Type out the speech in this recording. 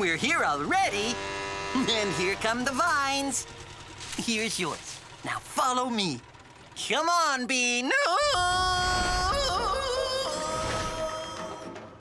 We're here already. And here come the vines. Here's yours. Now follow me. Come on, Bean.